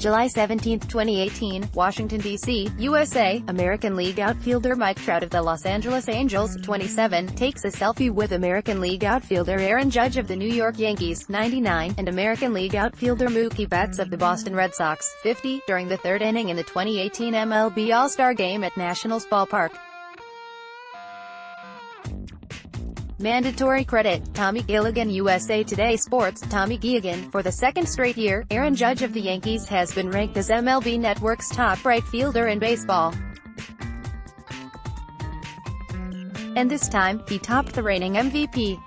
July 17, 2018, Washington, D.C., USA, American League outfielder Mike Trout of the Los Angeles Angels, 27, takes a selfie with American League outfielder Aaron Judge of the New York Yankees, 99, and American League outfielder Mookie Betts of the Boston Red Sox, 50, during the third inning in the 2018 MLB All-Star Game at Nationals Ballpark. Mandatory credit, Tommy Gilligan USA Today Sports, Tommy Gilligan, for the second straight year, Aaron Judge of the Yankees has been ranked as MLB Network's top right fielder in baseball. And this time, he topped the reigning MVP.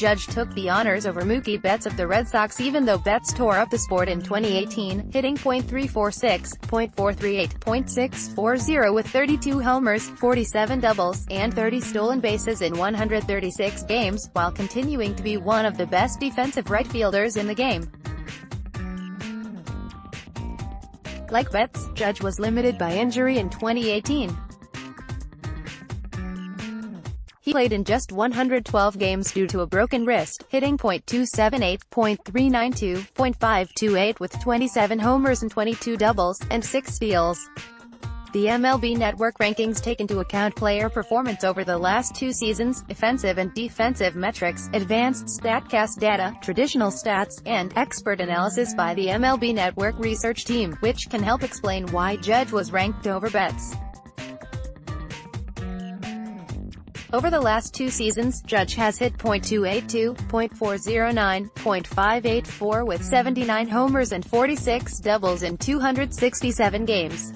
Judge took the honors over Mookie Betts of the Red Sox even though Betts tore up the sport in 2018, hitting .346, .438, .640 with 32 homers, 47 doubles, and 30 stolen bases in 136 games, while continuing to be one of the best defensive right fielders in the game. Like Betts, Judge was limited by injury in 2018. He played in just 112 games due to a broken wrist, hitting .278, .392, .528 with 27 homers and 22 doubles, and 6 steals. The MLB Network rankings take into account player performance over the last two seasons, offensive and defensive metrics, advanced StatCast data, traditional stats, and expert analysis by the MLB Network research team, which can help explain why Judge was ranked over Betts. Over the last two seasons, Judge has hit .282, .409, .584 with 79 homers and 46 doubles in 267 games.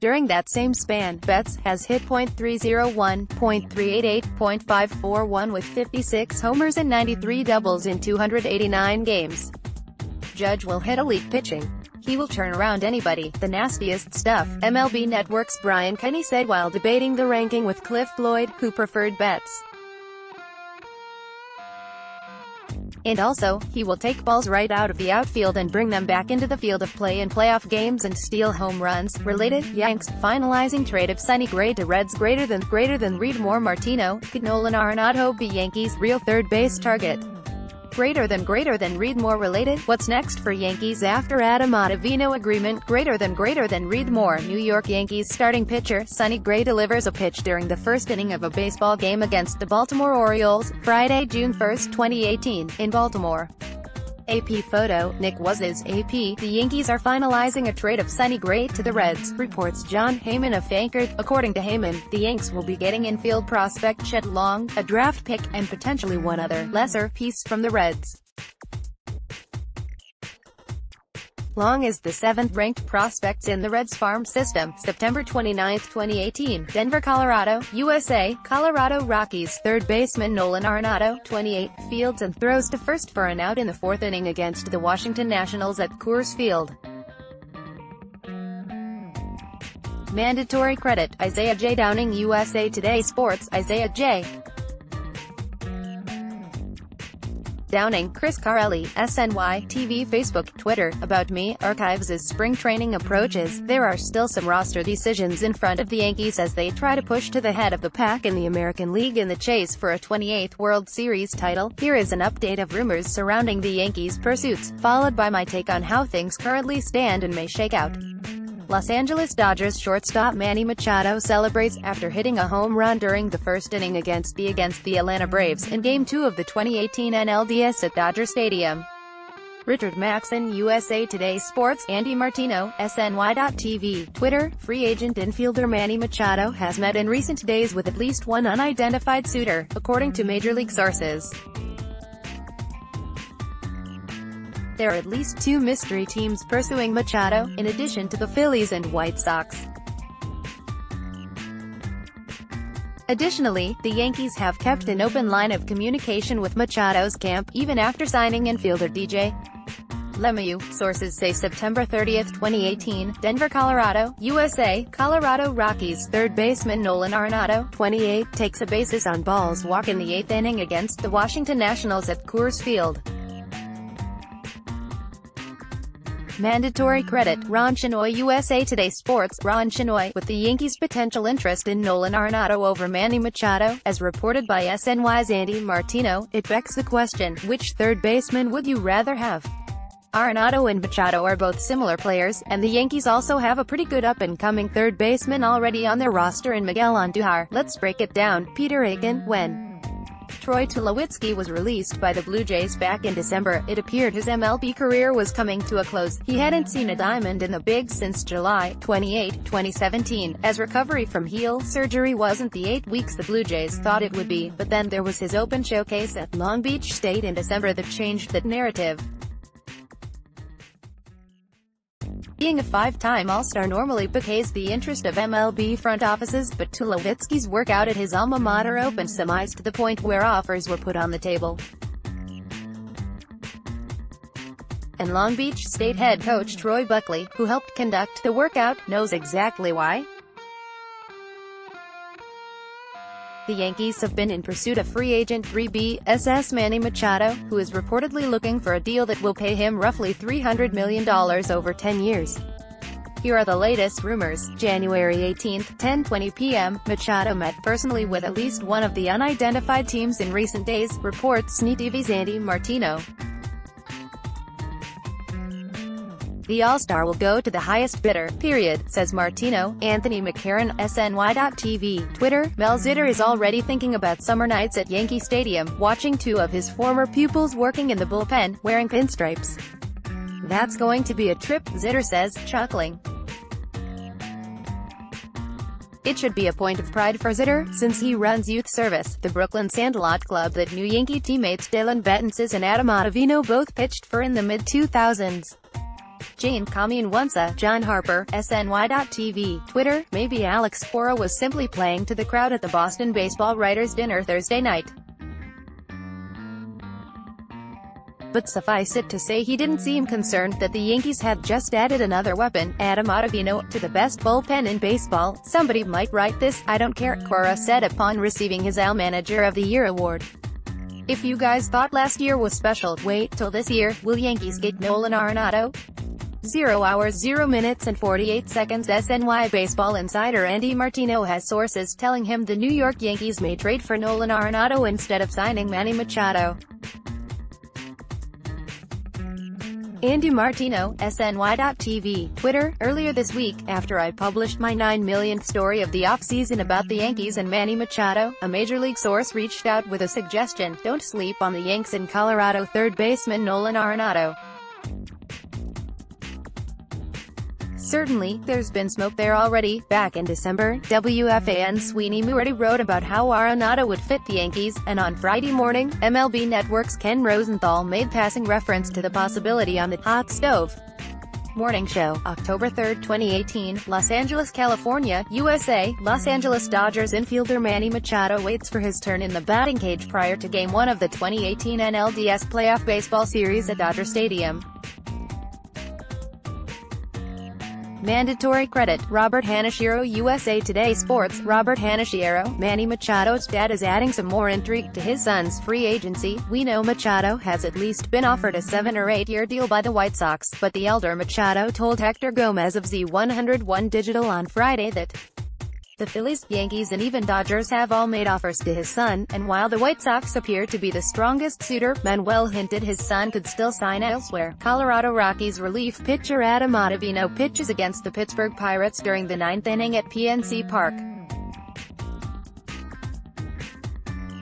During that same span, Betts has hit .301, .388, .541 with 56 homers and 93 doubles in 289 games. Judge will hit elite pitching. He will turn around anybody, the nastiest stuff, MLB Network's Brian Kenny said while debating the ranking with Cliff Floyd, who preferred Betts. And also, he will take balls right out of the outfield and bring them back into the field of play in playoff games and steal home runs. Related, Yanks, finalizing trade of Sonny Gray to Reds greater than, greater than Reedmore Martino, could Nolan Arenado be Yankees' real third base target? Greater than greater than read more related. What's next for Yankees after Adam Ottavino agreement? Greater than greater than read more. New York Yankees starting pitcher, Sonny Gray delivers a pitch during the first inning of a baseball game against the Baltimore Orioles, Friday, June 1, 2018, in Baltimore. AP photo, Nick Waz's AP, the Yankees are finalizing a trade of Sonny Gray to the Reds, reports Jon Heyman of Fangraph. According to Heyman, the Yanks will be getting infield prospect Shed Long, a draft pick, and potentially one other, lesser, piece from the Reds. Long is the seventh-ranked prospects in the Reds farm system. September 29, 2018, Denver, Colorado, USA, Colorado Rockies, third baseman Nolan Arenado, 28, fields and throws to first for an out in the fourth inning against the Washington Nationals at Coors Field. Mandatory credit, Isaiah J. Downing USA Today Sports, Isaiah J. Downing, Chris Carelli, SNY, TV, Facebook, Twitter, About Me, archives spring training approaches. There are still some roster decisions in front of the Yankees as they try to push to the head of the pack in the American League in the chase for a 28th World Series title. Here is an update of rumors surrounding the Yankees' pursuits, followed by my take on how things currently stand and may shake out. Los Angeles Dodgers shortstop Manny Machado celebrates after hitting a home run during the first inning against the against the Atlanta Braves in Game 2 of the 2018 NLDS at Dodger Stadium. Richard Maxson USA Today Sports, Andy Martino, SNY.TV, Twitter, free agent infielder Manny Machado has met in recent days with at least one unidentified suitor, according to Major League sources. There are at least two mystery teams pursuing Machado, in addition to the Phillies and White Sox. Additionally, the Yankees have kept an open line of communication with Machado's camp, even after signing infielder DJ LeMahieu. Sources say September 30, 2018, Denver, Colorado, USA, Colorado Rockies, third baseman Nolan Arenado, 28, takes a bases on balls walk in the eighth inning against the Washington Nationals at Coors Field. Mandatory credit, Ron Chenoy USA Today Sports, Ron Chenoy, with the Yankees' potential interest in Nolan Arenado over Manny Machado, as reported by SNY's Andy Martino, it begs the question, which third baseman would you rather have? Arenado and Machado are both similar players, and the Yankees also have a pretty good up-and-coming third baseman already on their roster in Miguel Andujar. Let's break it down. Peter Aiken, when Troy Tulowitzki was released by the Blue Jays back in December, it appeared his MLB career was coming to a close. He hadn't seen a diamond in the big since July 28, 2017, as recovery from heel surgery wasn't the eight weeks the Blue Jays thought it would be, but then there was his open showcase at Long Beach State in December that changed that narrative. Being a five-time All-Star normally piques the interest of MLB front offices, but Tulowitzki's workout at his alma mater opened some eyes to the point where offers were put on the table. And Long Beach State head coach Troy Buckley, who helped conduct the workout, knows exactly why. The Yankees have been in pursuit of free agent 3B SS Manny Machado, who is reportedly looking for a deal that will pay him roughly $300 million over 10 years. Here are the latest rumors. January 18, 10:20 p.m., Machado met personally with at least one of the unidentified teams in recent days, reports SNY Andy Martino. The All-Star will go to the highest bidder, period, says Martino. Anthony McCarron, SNY.TV, Twitter, Mel Zitter is already thinking about summer nights at Yankee Stadium, watching two of his former pupils working in the bullpen, wearing pinstripes. That's going to be a trip, Zitter says, chuckling. It should be a point of pride for Zitter, since he runs Youth Service, the Brooklyn Sandlot club that new Yankee teammates Dellin Betances and Adam Ottavino both pitched for in the mid-2000s. Jane Once, John Harper, SNY.TV, Twitter, maybe Alex Cora was simply playing to the crowd at the Boston Baseball Writers' Dinner Thursday night. But suffice it to say he didn't seem concerned that the Yankees had just added another weapon, Adam Ottavino, to the best bullpen in baseball. Somebody might write this, I don't care, Cora said upon receiving his AL Manager of the Year award. If you guys thought last year was special, wait till this year, will Yankees get Nolan Arenado? 0 hours 0 minutes and 48 seconds SNY Baseball insider Andy Martino has sources telling him the New York Yankees may trade for Nolan Arenado instead of signing Manny Machado. Andy Martino, SNY.TV, Twitter, earlier this week, after I published my 9 millionth story of the offseason about the Yankees and Manny Machado, a Major League source reached out with a suggestion, don't sleep on the Yanks and Colorado third baseman Nolan Arenado. Certainly, there's been smoke there already. Back in December, WFAN Sweeny Murti wrote about how Arenado would fit the Yankees, and on Friday morning, MLB Network's Ken Rosenthal made passing reference to the possibility on the hot stove. Morning Show, October 3, 2018, Los Angeles, California, USA, Los Angeles Dodgers infielder Manny Machado waits for his turn in the batting cage prior to Game 1 of the 2018 NLDS Playoff Baseball Series at Dodger Stadium. Mandatory credit, Robert Hanashiro USA Today Sports, Robert Hanashiro, Manny Machado's dad is adding some more intrigue to his son's free agency. We know Machado has at least been offered a seven or eight year deal by the White Sox, but the elder Machado told Hector Gomez of Z101 Digital on Friday that the Phillies, Yankees and even Dodgers have all made offers to his son, and while the White Sox appear to be the strongest suitor, Manuel hinted his son could still sign elsewhere. Colorado Rockies relief pitcher Adam Ottavino pitches against the Pittsburgh Pirates during the ninth inning at PNC Park.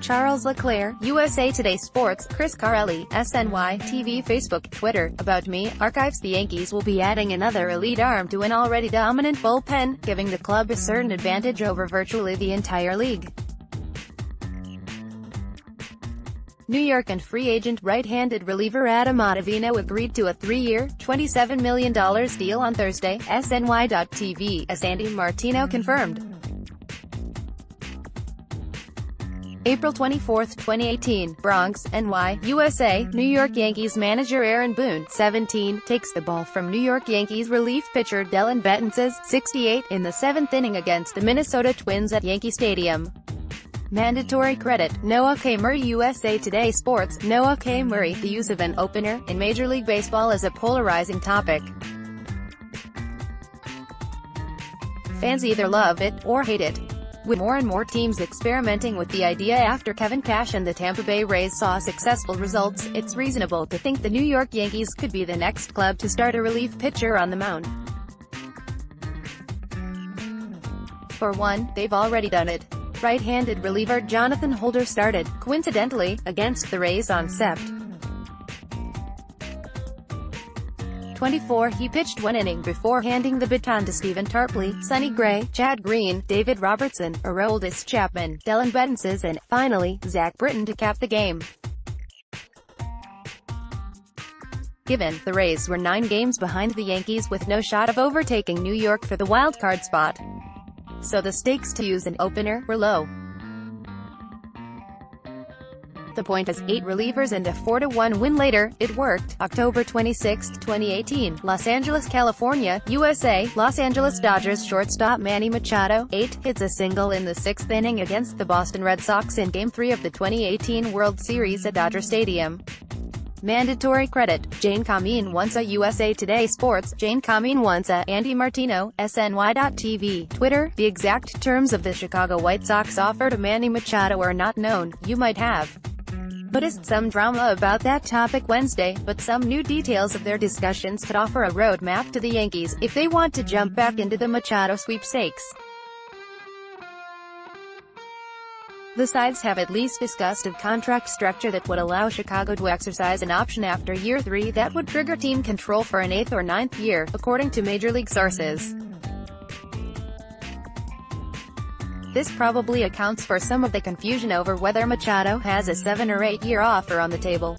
Charles LeClaire, USA Today Sports, Chris Carelli, SNY, TV Facebook, Twitter, About Me, Archives The Yankees will be adding another elite arm to an already dominant bullpen, giving the club a certain advantage over virtually the entire league. New York and free agent right-handed reliever Adam Ottavino agreed to a three-year, $27 million deal on Thursday, SNY.TV, as Andy Martino confirmed. April 24, 2018, Bronx, NY, USA, New York Yankees manager Aaron Boone, 17, takes the ball from New York Yankees relief pitcher Dellin Betances, 68, in the seventh inning against the Minnesota Twins at Yankee Stadium. Mandatory credit, Noah K. Murray USA Today Sports, Noah K. Murray, the use of an opener, in Major League Baseball is a polarizing topic. Fans either love it, or hate it. With more and more teams experimenting with the idea after Kevin Cash and the Tampa Bay Rays saw successful results, it's reasonable to think the New York Yankees could be the next club to start a relief pitcher on the mound. For one, they've already done it. Right-handed reliever Jonathan Holder started, coincidentally, against the Rays on Sept. 24, he pitched one inning before handing the baton to Stephen Tarpley, Sonny Gray, Chad Green, David Robertson, Aroldis Chapman, Dellin Betances and, finally, Zach Britton to cap the game. Given, the Rays were nine games behind the Yankees with no shot of overtaking New York for the wild-card spot. So the stakes to use an opener were low. The point is, eight relievers and a 4-1 win later, it worked. October 26, 2018, Los Angeles, California, USA, Los Angeles Dodgers shortstop Manny Machado, 8, hits a single in the sixth inning against the Boston Red Sox in Game 3 of the 2018 World Series at Dodger Stadium. Mandatory credit, Jane Kamin a USA Today Sports, Jane Kamin a Andy Martino, SNY.TV, Twitter, the exact terms of the Chicago White Sox offer to Manny Machado are not known, you might have noticed some drama about that topic Wednesday, but some new details of their discussions could offer a roadmap to the Yankees, if they want to jump back into the Machado sweepstakes. The sides have at least discussed a contract structure that would allow Chicago to exercise an option after year three that would trigger team control for an eighth or ninth year, according to Major League sources. This probably accounts for some of the confusion over whether Machado has a seven or eight-year offer on the table.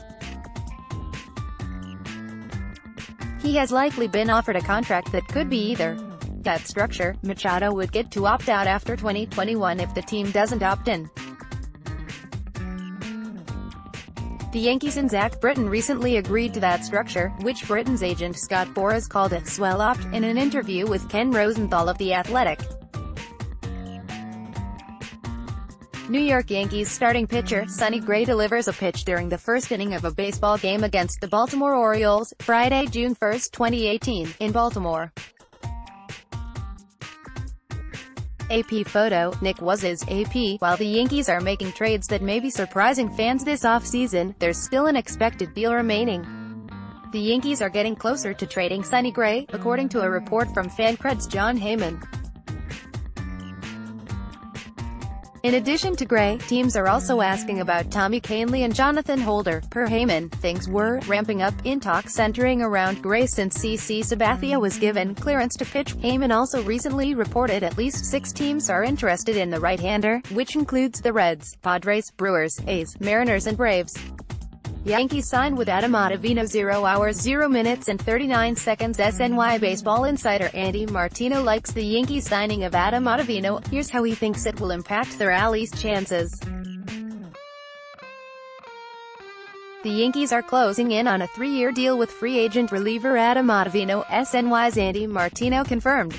He has likely been offered a contract that could be either. That structure, Machado would get to opt out after 2021 if the team doesn't opt in. The Yankees and Zach Britton recently agreed to that structure, which Britton's agent Scott Boras called a swell opt, in an interview with Ken Rosenthal of The Athletic. New York Yankees starting pitcher, Sonny Gray delivers a pitch during the first inning of a baseball game against the Baltimore Orioles, Friday, June 1, 2018, in Baltimore. AP photo, Nick Waz's AP, while the Yankees are making trades that may be surprising fans this offseason, there's still an expected deal remaining. The Yankees are getting closer to trading Sonny Gray, according to a report from FanCred's Jon Heyman. In addition to Gray, teams are also asking about Tommy Kahnle and Jonathan Holder. Per Heyman, things were ramping up in talks centering around Gray since CC Sabathia was given clearance to pitch. Heyman also recently reported at least six teams are interested in the right-hander, which includes the Reds, Padres, Brewers, A's, Mariners and Braves. Yankees signed with Adam Ottavino 0 hours 0 minutes and 39 seconds SNY Baseball insider Andy Martino likes the Yankees signing of Adam Ottavino, here's how he thinks it will impact their AL East chances. The Yankees are closing in on a three-year deal with free agent reliever Adam Ottavino, SNY's Andy Martino confirmed.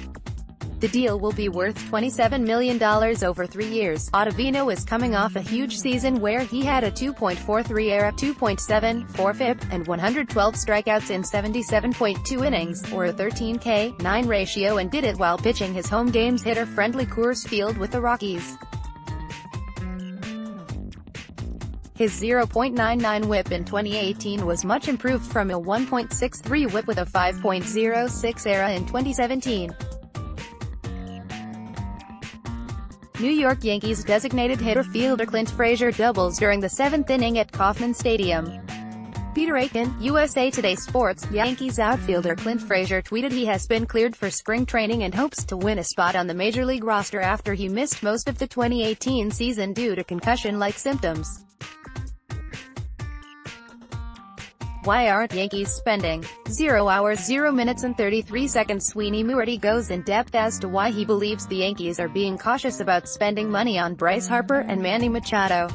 The deal will be worth $27 million over three years. Ottavino is coming off a huge season where he had a 2.43 ERA, 2.74 FIP, and 112 strikeouts in 77.2 innings, or a 13K, 9 ratio and did it while pitching his home games hitter-friendly Coors Field with the Rockies. His 0.99 whip in 2018 was much improved from a 1.63 whip with a 5.06 ERA in 2017. New York Yankees designated hitter fielder Clint Frazier doubles during the seventh inning at Kauffman Stadium. Peter Aiken, USA Today Sports, Yankees outfielder Clint Frazier tweeted he has been cleared for spring training and hopes to win a spot on the Major League roster after he missed most of the 2018 season due to concussion-like symptoms. Why aren't Yankees spending 0 hours 0 minutes and 33 seconds Sweeny Murti goes in depth as to why he believes the Yankees are being cautious about spending money on Bryce Harper and Manny Machado.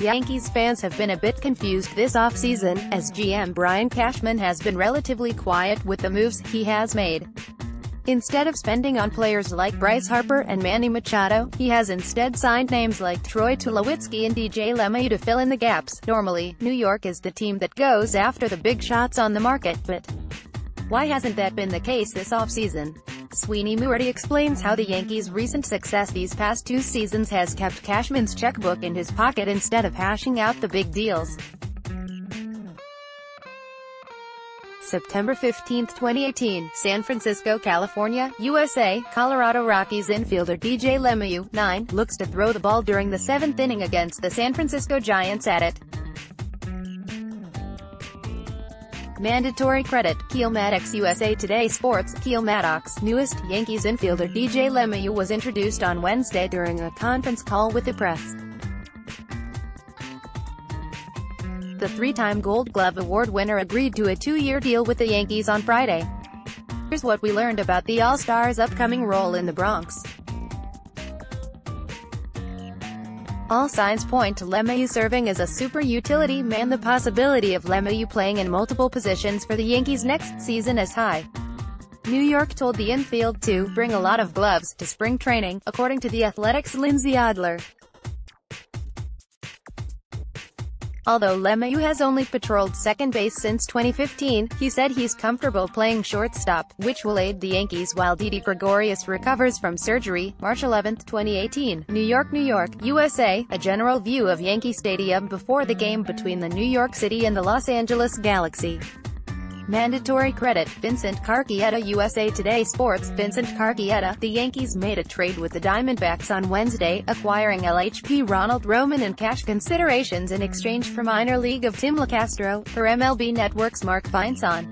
Yankees fans have been a bit confused this offseason, as GM Brian Cashman has been relatively quiet with the moves he has made. Instead of spending on players like Bryce Harper and Manny Machado, he has instead signed names like Troy Tulowitzki and DJ LeMahieu to fill in the gaps. Normally, New York is the team that goes after the big shots on the market, but why hasn't that been the case this offseason? Sweeny Murti explains how the Yankees' recent success these past two seasons has kept Cashman's checkbook in his pocket instead of hashing out the big deals. September 15, 2018, San Francisco, California, USA, Colorado Rockies infielder DJ LeMahieu, 9, looks to throw the ball during the seventh inning against the San Francisco Giants at it. Mandatory credit, Keel Maddox USA Today Sports, Keel Maddox, newest, Yankees infielder DJ LeMahieu was introduced on Wednesday during a conference call with the press. The three-time Gold Glove Award winner agreed to a two-year deal with the Yankees on Friday. Here's what we learned about the All-Star's upcoming role in the Bronx. All signs point to LeMahieu serving as a super utility man the possibility of LeMahieu playing in multiple positions for the Yankees next season is high. New York told the infield to bring a lot of gloves to spring training, according to the Athletic's Lindsey Adler. Although LeMahieu has only patrolled second base since 2015, he said he's comfortable playing shortstop, which will aid the Yankees while Didi Gregorius recovers from surgery. March 11, 2018, New York, New York, USA, a general view of Yankee Stadium before the game between the New York City and the Los Angeles Galaxy. Mandatory credit, Vincent Carchietta USA Today Sports, Vincent Carchietta, the Yankees made a trade with the Diamondbacks on Wednesday, acquiring LHP Ronald Roman and cash considerations in exchange for minor league of Tim Locastro, for MLB Network's Mark Feinsand.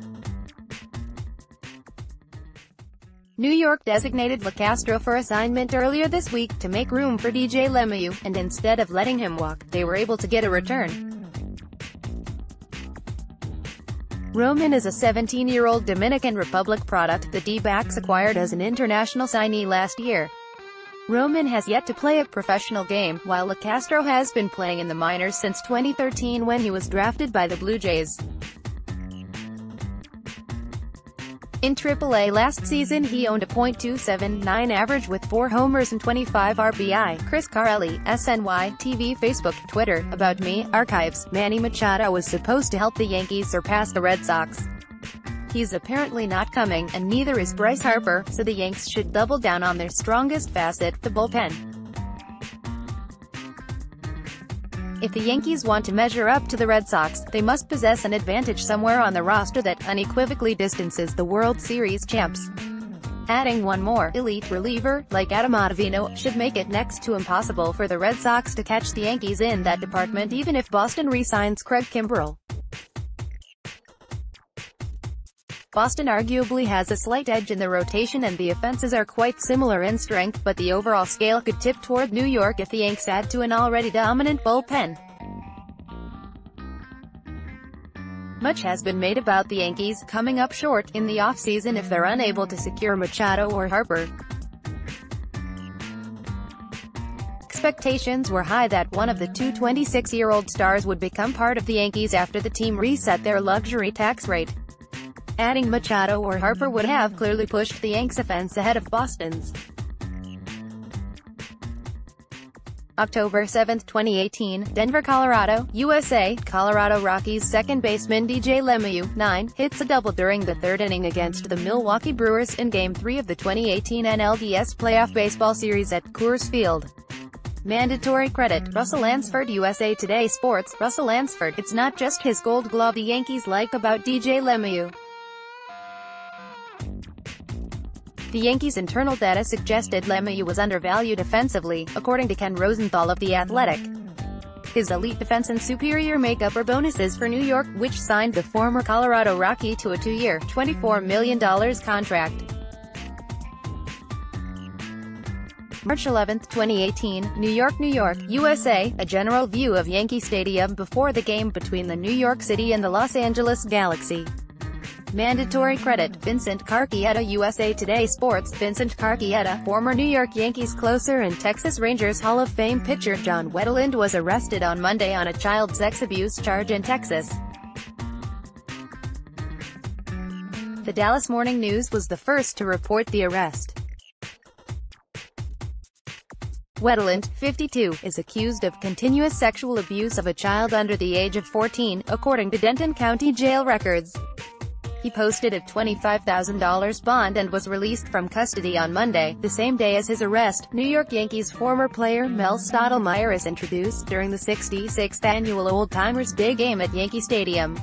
New York designated Locastro for assignment earlier this week to make room for DJ LeMahieu, and instead of letting him walk, they were able to get a return. Roman is a 17-year-old Dominican Republic product the D-backs acquired as an international signee last year. Roman has yet to play a professional game, while Locastro has been playing in the minors since 2013 when he was drafted by the Blue Jays. In AAA last season he owned a .279 average with 4 homers and 25 RBI. Chris Carelli, SNY, TV Facebook, Twitter, About Me, Archives, Manny Machado was supposed to help the Yankees surpass the Red Sox. He's apparently not coming, and neither is Bryce Harper, so the Yanks should double down on their strongest facet, the bullpen. If the Yankees want to measure up to the Red Sox, they must possess an advantage somewhere on the roster that unequivocally distances the World Series champs. Adding one more elite reliever, like Adam Ottavino, should make it next to impossible for the Red Sox to catch the Yankees in that department even if Boston re-signs Craig Kimbrel. Boston arguably has a slight edge in the rotation and the offenses are quite similar in strength but the overall scale could tip toward New York if the Yanks add to an already dominant bullpen. Much has been made about the Yankees coming up short in the offseason if they're unable to secure Machado or Harper. Expectations were high that one of the two 26-year-old stars would become part of the Yankees after the team reset their luxury tax rate. Adding Machado or Harper would have clearly pushed the Yanks' offense ahead of Boston's. October 7, 2018, Denver, Colorado, USA, Colorado Rockies second baseman DJ LeMahieu, 9, hits a double during the third inning against the Milwaukee Brewers in Game 3 of the 2018 NLDS Playoff Baseball Series at Coors Field. Mandatory credit, Russell Lansford USA Today Sports, Russell Lansford, it's not just his gold glove the Yankees like about DJ LeMahieu. The Yankees' internal data suggested LeMahieu was undervalued offensively, according to Ken Rosenthal of The Athletic. His elite defense and superior makeup are bonuses for New York, which signed the former Colorado Rocky to a two-year, $24 million contract. March 11, 2018, New York, New York, USA, a general view of Yankee Stadium before the game between the New York City and the Los Angeles Galaxy. Mandatory credit, Vincent Carchietta USA Today Sports, Vincent Carchietta, former New York Yankees closer and Texas Rangers Hall of Fame pitcher John Wetteland was arrested on Monday on a child sex abuse charge in Texas. The Dallas Morning News was the first to report the arrest. Wetteland, 52, is accused of continuous sexual abuse of a child under the age of 14, according to Denton County Jail records. He posted a $25,000 bond and was released from custody on Monday, the same day as his arrest. New York Yankees former player Mel Stottlemyre is introduced during the 66th annual Old Timers Day game at Yankee Stadium.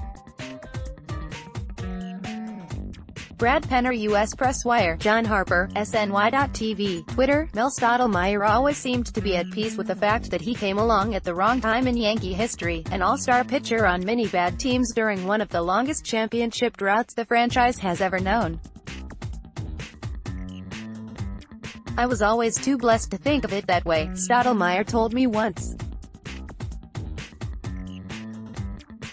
Brad Penner U.S. Press Wire, John Harper, SNY.TV, Twitter, Mel Stottlemyre always seemed to be at peace with the fact that he came along at the wrong time in Yankee history, an all-star pitcher on many bad teams during one of the longest championship droughts the franchise has ever known. I was always too blessed to think of it that way, Stottlemyre told me once.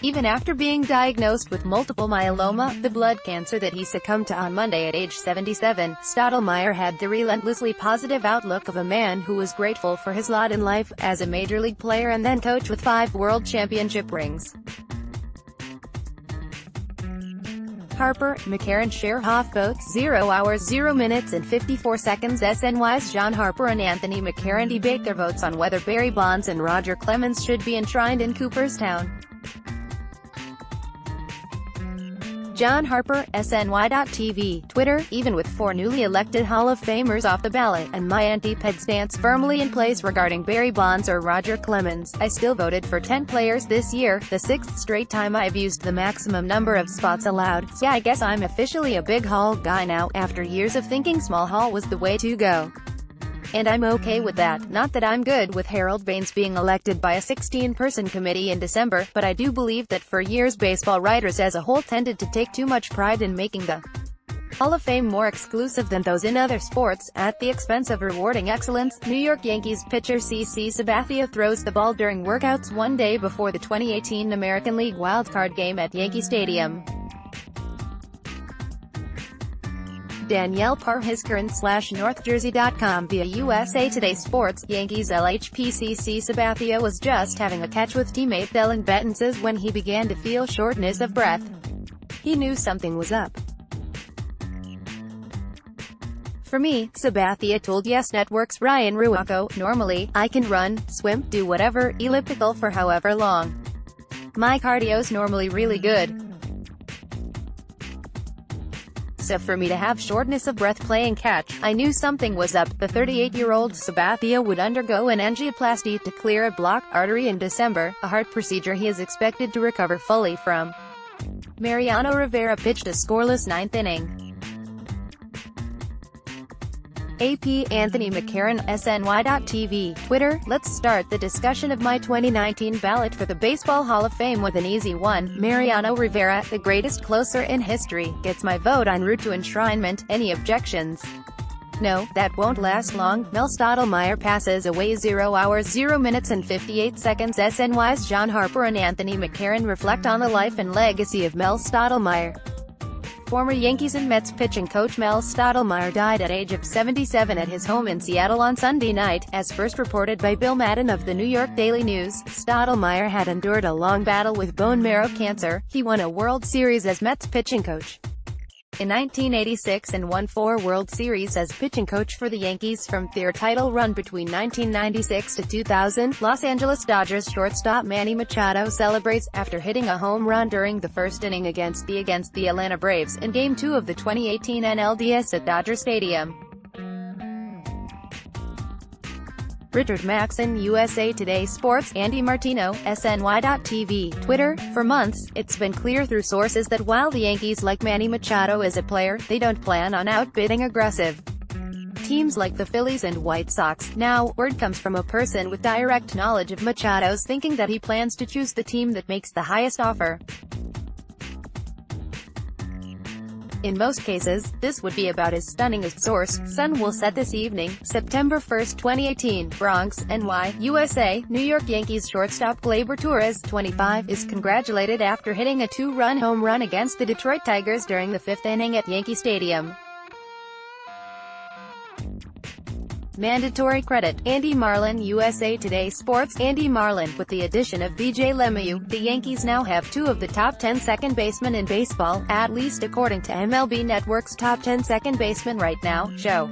Even after being diagnosed with multiple myeloma, the blood cancer that he succumbed to on Monday at age 77, Stottlemyre had the relentlessly positive outlook of a man who was grateful for his lot in life, as a major league player and then coach with five world championship rings. Harper, McCarron share Hall votes 0 hours 0 minutes and 54 seconds SNY's John Harper and Anthony McCarron debate their votes on whether Barry Bonds and Roger Clemens should be enshrined in Cooperstown. John Harper, SNY.TV, Twitter, even with four newly elected Hall of Famers off the ballot, and my anti-Ped stance firmly in place regarding Barry Bonds or Roger Clemens, I still voted for 10 players this year, the sixth straight time I've used the maximum number of spots allowed, so yeah I guess I'm officially a big Hall guy now, after years of thinking small Hall was the way to go. And I'm okay with that. Not that I'm good with Harold Baines being elected by a 16-person committee in December, but I do believe that for years baseball writers as a whole tended to take too much pride in making the Hall of Fame more exclusive than those in other sports, at the expense of rewarding excellence. New York Yankees pitcher CC Sabathia throws the ball during workouts one day before the 2018 American League wildcard game at Yankee Stadium. Danielle Parhizkaran slash NorthJersey.com via USA Today Sports, Yankees LHPCC Sabathia was just having a catch with teammate Dellin Betances when he began to feel shortness of breath. He knew something was up. For me, Sabathia told Yes Network's Ryan Ruocco, normally, I can run, swim, do whatever, elliptical for however long. My cardio's normally really good. So for me to have shortness of breath playing catch, I knew something was up. The 38-year-old Sabathia would undergo an angioplasty to clear a blocked artery in December, a heart procedure he is expected to recover fully from. Mariano Rivera pitched a scoreless ninth inning. AP Anthony McCarron, SNY.TV, Twitter, let's start the discussion of my 2019 ballot for the Baseball Hall of Fame with an easy one. Mariano Rivera, the greatest closer in history, gets my vote en route to enshrinement. Any objections? No, that won't last long. Mel Stottlemyre passes away 0 hours 0 minutes and 58 seconds. SNY's John Harper and Anthony McCarron reflect on the life and legacy of Mel Stottlemyre. Former Yankees and Mets pitching coach Mel Stottlemyre died at age of 77 at his home in Seattle on Sunday night, as first reported by Bill Madden of the New York Daily News. Stottlemyre had endured a long battle with bone marrow cancer. He won a World Series as Mets pitching coach in 1986 and won four World Series as pitching coach for the Yankees from their title run between 1996 to 2000. Los Angeles Dodgers shortstop Manny Machado celebrates after hitting a home run during the first inning against the against the Atlanta Braves in Game 2 of the 2018 NLDS at Dodger Stadium. Richard Maxson USA Today Sports, Andy Martino, SNY.TV, Twitter. For months, it's been clear through sources that while the Yankees like Manny Machado as a player, they don't plan on outbidding aggressive teams like the Phillies and White Sox. Now, word comes from a person with direct knowledge of Machado's thinking that he plans to choose the team that makes the highest offer. In most cases, this would be about as stunning as source. Sun will set this evening, September 1, 2018, Bronx, NY, USA, New York Yankees shortstop Gleyber Torres, 25, is congratulated after hitting a two-run home run against the Detroit Tigers during the fifth inning at Yankee Stadium. Mandatory credit, Andy Marlin USA Today Sports, Andy Marlin, with the addition of DJ LeMahieu, the Yankees now have two of the top 10 second basemen in baseball, at least according to MLB Network's top 10 second basemen right now, show.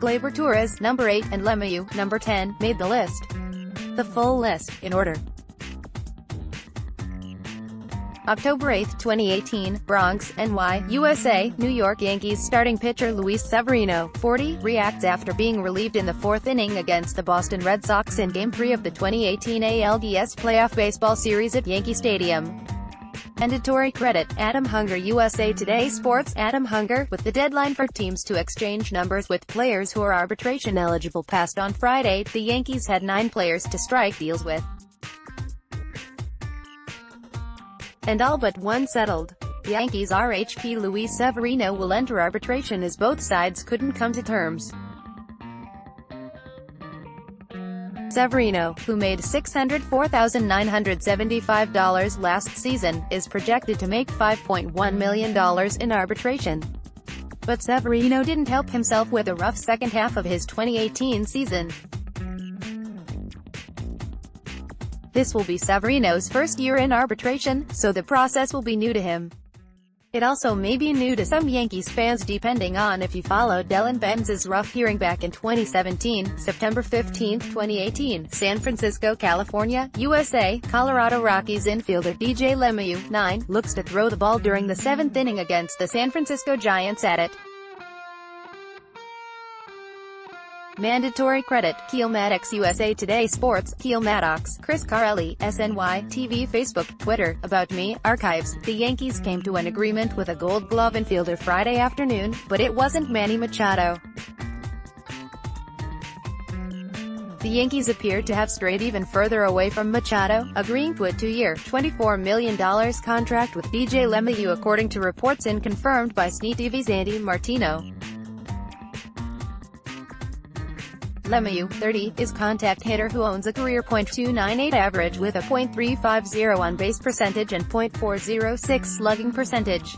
Gleyber Torres, number 8, and LeMahieu, number 10, made the list. The full list, in order. October 8, 2018, Bronx, NY, USA, New York Yankees starting pitcher Luis Severino, 40, reacts after being relieved in the fourth inning against the Boston Red Sox in Game 3 of the 2018 ALDS Playoff Baseball Series at Yankee Stadium. Mandatory credit, Adam Hunger USA Today Sports, Adam Hunger, with the deadline for teams to exchange numbers with players who are arbitration eligible passed on Friday, the Yankees had nine players to strike deals with. And all but one settled. Yankees RHP Luis Severino will enter arbitration as both sides couldn't come to terms. Severino, who made $604,975 last season, is projected to make $5.1 million in arbitration. But Severino didn't help himself with a rough second half of his 2018 season. This will be Severino's first year in arbitration, so the process will be new to him. It also may be new to some Yankees fans depending on if you followed Dellin Betances's rough hearing back in 2017, September 15, 2018, San Francisco, California, USA, Colorado Rockies infielder DJ LeMahieu, 9, looks to throw the ball during the seventh inning against the San Francisco Giants at it. Mandatory credit, Keel Maddox USA Today Sports, Keel Maddox, Chris Carelli, SNY, TV Facebook, Twitter, About Me, Archives. The Yankees came to an agreement with a gold glove infielder Friday afternoon, but it wasn't Manny Machado. The Yankees appeared to have strayed even further away from Machado, agreeing to a two-year, $24 million contract with DJ LeMahieu according to reports and confirmed by SNY TV's Andy Martino. LeMahieu, 30, is contact hitter who owns a career .298 average with a .350 on-base percentage and .406 slugging percentage.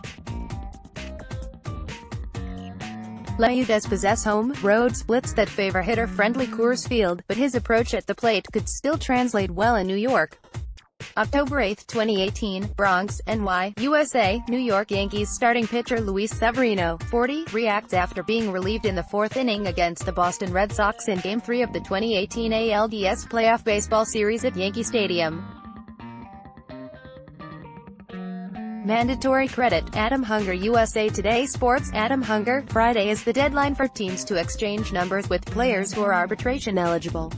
LeMahieu does possess home, road splits that favor hitter-friendly Coors Field, but his approach at the plate could still translate well in New York. October 8, 2018, Bronx, NY, USA, New York Yankees starting pitcher Luis Severino, 40, reacts after being relieved in the fourth inning against the Boston Red Sox in Game 3 of the 2018 ALDS Playoff Baseball Series at Yankee Stadium. Mandatory credit, Adam Hunger USA Today Sports, Adam Hunger, Friday is the deadline for teams to exchange numbers with players who are arbitration eligible.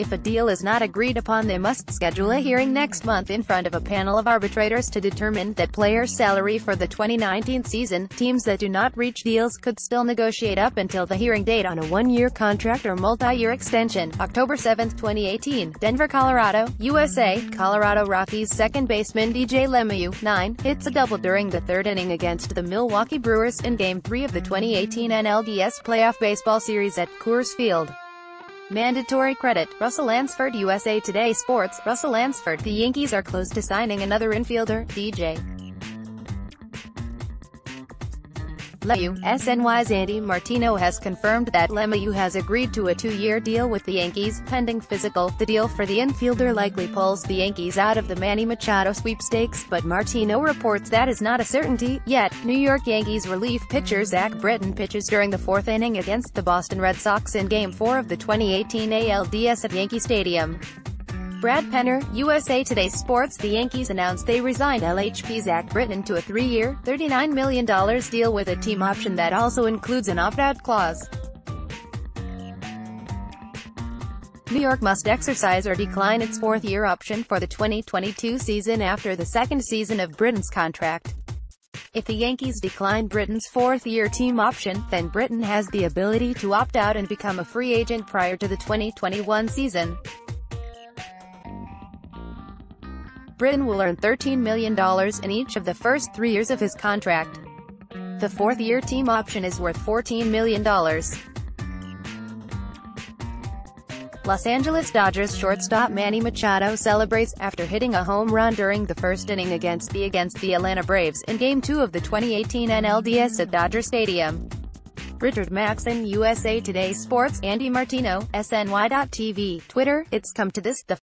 If a deal is not agreed upon they must schedule a hearing next month in front of a panel of arbitrators to determine that player's salary for the 2019 season. Teams that do not reach deals could still negotiate up until the hearing date on a one-year contract or multi-year extension. October 7, 2018, Denver, Colorado, USA, Colorado Rockies second baseman DJ LeMahieu, 9, hits a double during the third inning against the Milwaukee Brewers in Game 3 of the 2018 NLDS Playoff Baseball Series at Coors Field. Mandatory credit, Russell Lansford USA Today Sports, Russell Lansford, the Yankees are close to signing another infielder, DJ. LeMahieu, SNY's Andy Martino has confirmed that LeMahieu has agreed to a two-year deal with the Yankees, pending physical. The deal for the infielder likely pulls the Yankees out of the Manny Machado sweepstakes, but Martino reports that is not a certainty, yet. New York Yankees relief pitcher Zach Britton pitches during the fourth inning against the Boston Red Sox in Game 4 of the 2018 ALDS at Yankee Stadium. Brad Penner, USA Today Sports The Yankees announced they resigned LHP Zach Britton to a three-year, $39 million deal with a team option that also includes an opt-out clause. New York must exercise or decline its fourth-year option for the 2022 season after the second season of Britton's contract. If the Yankees decline Britton's fourth-year team option, then Britton has the ability to opt out and become a free agent prior to the 2021 season. Britton will earn $13 million in each of the first three years of his contract. The fourth-year team option is worth $14 million. Los Angeles Dodgers shortstop Manny Machado celebrates after hitting a home run during the first inning against the against the Atlanta Braves in Game 2 of the 2018 NLDS at Dodger Stadium. Richard Maxson USA Today Sports, Andy Martino, SNY.TV, Twitter, It's come to this, the